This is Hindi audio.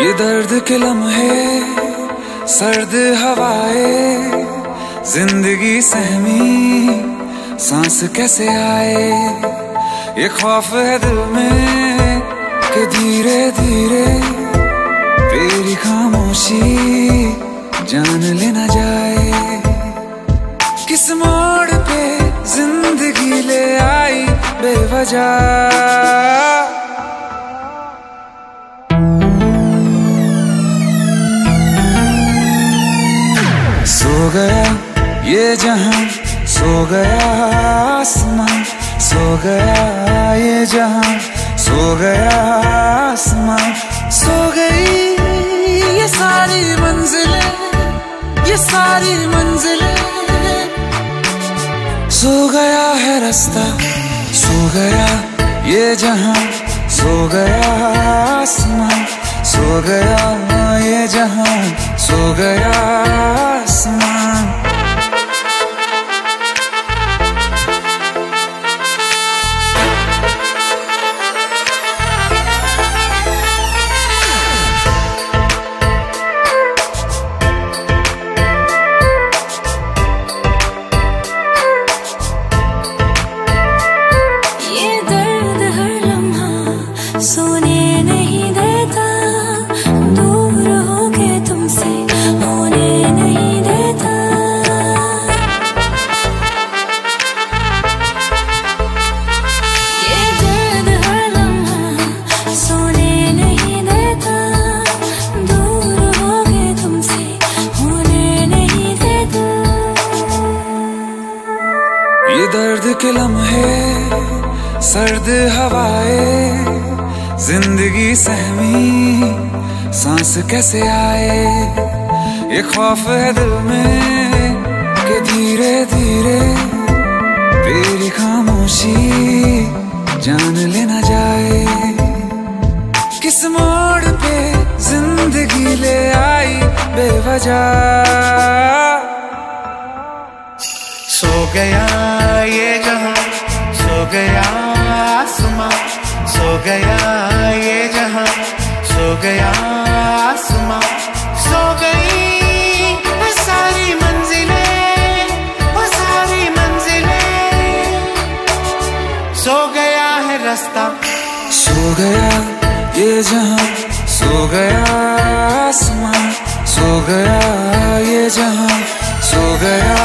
दर्द के लम्हे, सर्द हवाए, ज़िंदगी सहमी, सांस कैसे आए? ये खौफ है दिल में कि धीरे धीरे तेरी खामोशी जान लेना जाए। किस मोड़ पे ज़िंदगी ले आई बेवजह? गया, ये जहाँ, सो गया आसमां, सो गया ये जहाँ, सो गया आसमां, सो गई ये सारी मंजिलें, ये सारी मंजिलें। सो गया है रास्ता, सो गया ये जहाँ, सो गया आसमां, सो गया ये जहाँ, सो गया ये दर्द के लम्हे, सर्द हवाए, ज़िंदगी सहमी, सांस कैसे आए? ये खौफ है दिल में कि धीरे धीरे तेरी खामोशी जान लेना जाए। किस मोड़ पे ज़िंदगी ले आई बेवजह? सो गया ये जहाँ, सो गया आसमां, सो गया ये जहाँ, सो गया आसमां, सो गई सारी मंजिलें, वो सारी मंजिलें। सो गया है रास्ता। सो गया ये जहाँ, सो गया आसमां, सो गया ये जहाँ, सो गया